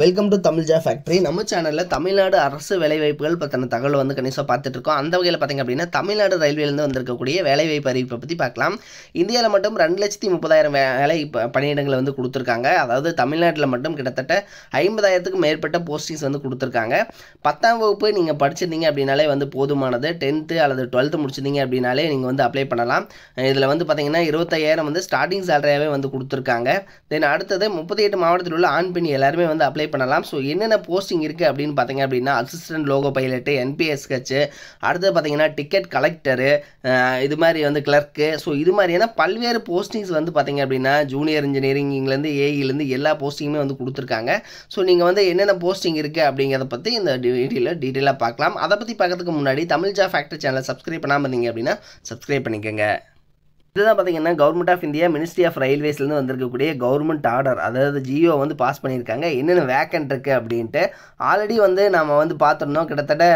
Welcome to Tamil Ja factory நம்ம சேனலில் தமிழ்நாடு அரசு வேலைவாய்ப்புகள் பற்றின தகவல் வந்து கணிசமாக பார்த்துட்டு இருக்கோம் அந்த வகையில் பார்த்திங்க அப்படின்னா தமிழ்நாடு ரயில்வேலேருந்து வந்திருக்கக்கூடிய வேலைவாய்ப்பு அறிவிப்பை பற்றி பார்க்கலாம். இந்தியாவில் மட்டும் ரெண்டு லட்சத்தி முப்பதாயிரம் வேலை பணியிடங்களை வந்து கொடுத்துருக்காங்க. அதாவது தமிழ்நாட்டில் மட்டும் கிட்டத்தட்ட ஐம்பதாயிரத்துக்கும் மேற்பட்ட போஸ்டிங்ஸ் வந்து கொடுத்துருக்காங்க. பத்தாம் வகுப்பு நீங்கள் படிச்சிருந்தீங்க அப்படின்னாலே வந்து போதுமானது. டென்த்து அல்லது டுவெல்த்து முடிச்சிருந்தீங்க அப்படின்னாலே நீங்கள் வந்து அப்ளை பண்ணலாம். இதில் வந்து பார்த்தீங்கன்னா இருபத்தையாயிரம் வந்து ஸ்டார்டிங் சேலரியாகவே வந்து கொடுத்துருக்காங்க. தென் அடுத்தது முப்பத்தி எட்டு மாவட்டத்தில் உள்ள ஆண் பெண் எல்லாருமே வந்து அப்ளை பண்ணலாம். ஸோ என்னென்ன போஸ்டிங் இருக்குது அப்படின்னு பார்த்தீங்க அப்படின்னா அசிஸ்டன்ட் லோகோ பைலட்டு என்பிஎஸ் கச்சு அடுத்தது பார்த்தீங்கன்னா டிக்கெட் கலெக்டரு இது மாதிரி வந்து கிளர்க்கு ஸோ இது மாதிரியான பல்வேறு போஸ்டிங்ஸ் வந்து பார்த்தீங்க அப்படின்னா ஜூனியர் இன்ஜினியரிங்லேருந்து ஏஇலேருந்து எல்லா போஸ்டிங்குமே வந்து கொடுத்துருக்காங்க. ஸோ நீங்கள் வந்து என்னென்ன போஸ்டிங் இருக்குது அப்படிங்கிறத பற்றி இந்த டீட்டெயிலில் டீட்டெயிலாக பார்க்கலாம். அதை பற்றி பார்க்கறதுக்கு முன்னாடி தமிழ் ஜா ஃபேக்டரி சேனலை சப்ஸ்கிரைப் பண்ணாமல் இருந்தீங்க அப்படின்னா சப்ஸ்கிரைப் பண்ணிக்கோங்க. இதுதான் பார்த்தீங்கன்னா government of India ministry of ரயில்வேஸ்லேருந்து வந்திருக்கக்கூடிய கவர்மெண்ட் ஆர்டர் அதாவது ஜியோ வந்து பாஸ் பண்ணியிருக்காங்க. என்னென்ன வேக்கண்ட் இருக்குது அப்படின்ட்டு ஆல்ரெடி வந்து நம்ம வந்து பார்த்துருந்தோம். கிட்டத்தட்ட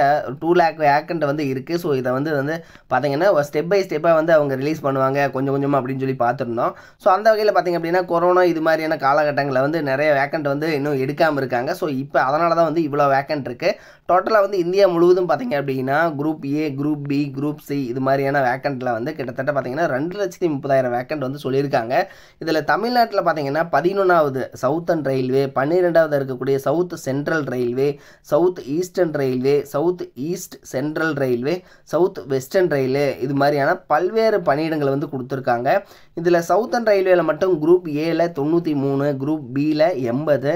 டூ லேக் வேக்கண்ட் வந்து இருக்குது ஸோ இதை வந்து வந்து பார்த்தீங்கன்னா ஸ்டெப் பை ஸ்டெப்பாக வந்து அவங்க ரிலீஸ் பண்ணுவாங்க. கொஞ்சம் கொஞ்சமாக அப்படின்னு சொல்லி பார்த்துருந்தோம். ஸோ அந்த வகையில் பார்த்தீங்க அப்படின்னா கொரோனா இது மாதிரியான காலகட்டங்களில் வந்து நிறைய வேக்கண்ட் வந்து இன்னும் எடுக்காமல் இருக்காங்க. ஸோ இப்போ அதனால தான் வந்து இவ்வளோ வேக்கண்ட் இருக்குது டோட்டலாக வந்து இந்தியா முழுவதும் பார்த்தீங்க அப்படின்னா group A group B group C இது மாதிரியான வேக்கண்ட்டில் வந்து கிட்டத்தட்ட பார்த்தீங்கன்னா ரெண்டு லட்சத்தி முப்பதாயிரம் வேக்கண்ட் வந்து சொல்லியிருக்காங்க. இதில் தமிழ்நாட்டில் பார்த்தீங்கன்னா பதினொன்றாவது சவுத்தன் ரயில்வே பன்னிரெண்டாவது இருக்கக்கூடிய south central railway south eastern railway south east central railway south western railway இது மாதிரியான பல்வேறு பணியிடங்களை வந்து கொடுத்துருக்காங்க. இதில் சவுத்தன் ரயில்வேல மட்டும் குரூப் ஏல தொண்ணூற்றி மூணு குரூப் பியில் எண்பது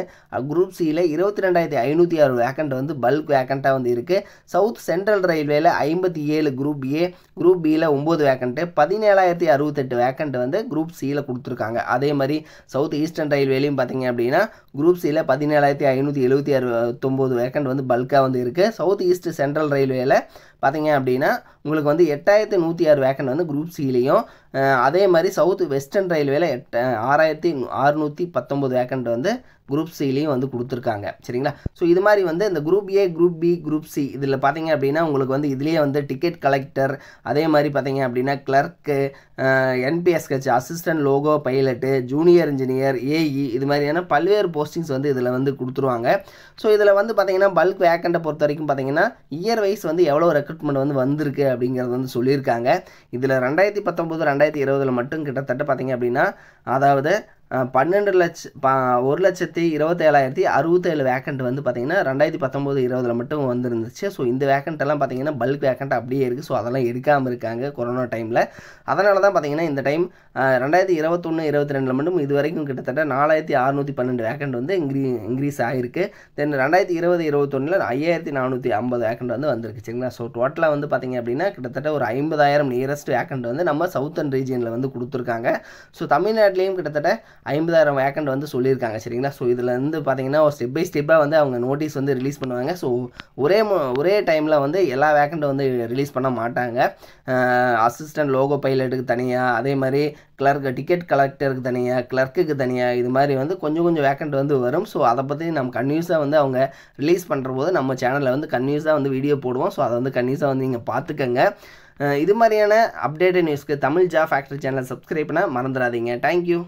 குரூப் சியில் இருபத்தி ரெண்டாயிரத்தி ஐநூற்றி ஆறு வேக்கண்ட் வந்து பல்க் வேக்கண்ட்டாக வந்து இருக்குது சவுத் சென்ட்ரல் ரயில்வேல ஐம்பத்தி ஏழு குரூப் ஏ குரூப் பியில் ஒம்பது வேக்கண்ட்டு பதினேழாயிரத்தி அறுபத்தெட்டு வேக்கண்ட் வந்து குரூப் சியில் கொடுத்துருக்காங்க. அதே மாதிரி சவுத் ஈஸ்டர்ன் ரயில்வேலையும் பார்த்தீங்க அப்படின்னா குரூப் சியில் பதினேழாயிரத்தி ஐநூற்றி எழுபத்தி அறுபத்தொம்போது வேக்கண்ட் வந்து பல்காக வந்து இருக்குது சவுத் ஈஸ்ட் சென்ட்ரல் ரயில்வேல பார்த்தீங்க அப்படின்னா உங்களுக்கு வந்து எட்டாயிரத்தி நூற்றி ஆறு வேக்கன் வந்து குரூப் சிலையும் அதே மாதிரி சவுத் வெஸ்டர்ன் ரயில்வேல எட்ட ஆறாயிரத்தி அறுநூற்றி பத்தொம்போது வேக்கண்ட் வந்து குரூப் சிலையும் வந்து கொடுத்துருக்காங்க. சரிங்களா? ஸோ இது மாதிரி வந்து இந்த group A group B group C இதில் பார்த்தீங்க அப்படின்னா உங்களுக்கு வந்து இதுலேயே வந்து டிக்கெட் கலெக்டர் அதே மாதிரி பார்த்தீங்க அப்படின்னா கிளர்க்கு என்பிஎஸ் கட்சி assistant loco pilot junior engineer AE இது மாதிரியான பல்வேறு போஸ்டிங்ஸ் வந்து இதில் வந்து கொடுத்துருவாங்க. ஸோ இதில் வந்து பார்த்தீங்கன்னா பல்க் வேக்கண்ட்டை பொறுத்த வரைக்கும் பார்த்தீங்கன்னா இயர் வைஸ் வந்து எவ்வளோ ரெக்ரூட்மெண்ட் வந்து வந்திருக்கு அப்படிங்கிறது வந்து சொல்லியிருக்காங்க. இதில் ரெண்டாயிரத்தி பத்தொம்போது ரெண்டாயிரத்தி இருபதில் மட்டும் கிட்டத்தட்ட பார்த்தீங்க அப்படின்னா அதாவது பன்னெண்டு லட்ச ப ஒரு லட்சத்தி இருபத்தேழாயிரத்தி அறுபத்தேழு வேக்கண்ட் வந்து பார்த்தீங்கன்னா ரெண்டாயிரத்தி பத்தொம்போது இருபதில் மட்டும் வந்துருந்துச்சு. ஸோ இந்த வேக்கண்ட்டெல்லாம் பார்த்தீங்கன்னா பல்க் வேக்கண்ட் அப்படியே இருக்குது ஸோ அதெல்லாம் எடுக்காமல் இருக்காங்க கொரோனா டைமில் அதனால தான் பார்த்தீங்கன்னா இந்த டைம் ரெண்டாயிரத்தி இருபத்தொன்று இருபத்தி ரெண்டில் மட்டும் இது வரைக்கும் கிட்டத்தட்ட நாலாயிரத்தி அறுநூற்றி பன்னெண்டு வேக்கண்ட் வந்து இன்க்ரீ இன்க்ரீஸ் ஆகிருக்கு தென் ரெண்டாயிரத்தி இருபது இருபத்தொன்னில் ஐயாயிரத்தி நானூற்றி ஐம்பது வேக்கண்ட் வந்து வந்திருக்கு. சரிங்களா? ஸோ டோட்டலாக வந்து பார்த்தீங்க அப்படின்னா கிட்டத்தட்ட ஒரு ஐம்பதாயிரம் நியரஸ்ட் வேக்கண்ட் வந்து நம்ம சவுத்தன் ரீஜியனில் வந்து கொடுத்துருக்காங்க. ஸோ தமிழ்நாட்டிலையும் கிட்டத்தட்ட ஐம்பதாயிரம் வேக்கண்ட் வந்து சொல்லியிருக்காங்க சரிங்களா? ஸோ இதில் வந்து பார்த்தீங்கன்னா ஒரு ஸ்டெப் பை ஸ்டெப்பாக வந்து அவங்க நோட்டீஸ் வந்து ரிலீஸ் பண்ணுவாங்க. ஸோ ஒரே ஒரே டைமில் வந்து எல்லா வேக்கண்ட்டும் வந்து ரிலீஸ் பண்ண மாட்டாங்க. அசிஸ்டன்ட் லோகோ பைலட்டுக்கு தனியாக அதே மாதிரி கிளர்க்கு டிக்கெட் கலெக்டருக்கு தனியாக கிளர்க்குக்கு தனியாக இது மாதிரி வந்து கொஞ்சம் கொஞ்சம் வேக்கண்ட் வந்து வரும். ஸோ அதை பற்றி நம்ம கன்யூஸாக வந்து அவங்க ரிலீஸ் பண்ணுற போது நம்ம சேனலில் வந்து கன்யூஸாக வந்து வீடியோ போடுவோம். ஸோ அதை வந்து கன்யூஸாக வந்து நீங்கள் பார்த்துக்கங்க இது மாதிரியான அப்டேட்டட் நியூஸ்க்கு தமிழ் ஜா ஃபேக்டரி சேனலை சப்ஸ்கிரைப் பண்ண மறந்துடாதீங்க. Thank you